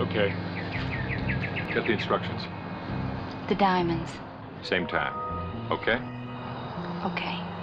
Okay. Get the instructions. The diamonds. Same time. Okay? Okay.